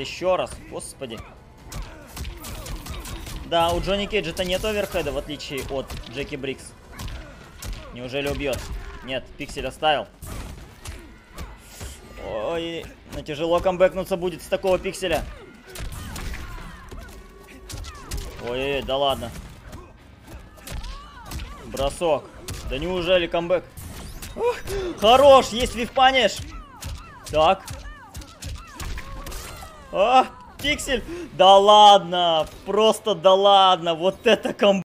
Еще раз, господи. Да, у Джонни Кейджа-то нет оверхеда, в отличие от Джеки Брикс. Неужели убьет? Нет, пиксель оставил. Ой, ну тяжело камбэкнуться будет с такого пикселя. Ой, да ладно. Бросок. Да неужели камбэк? Ух, хорош, есть вивпаниш. Так. А, пиксель. Да ладно, просто да ладно. Вот это камбэк.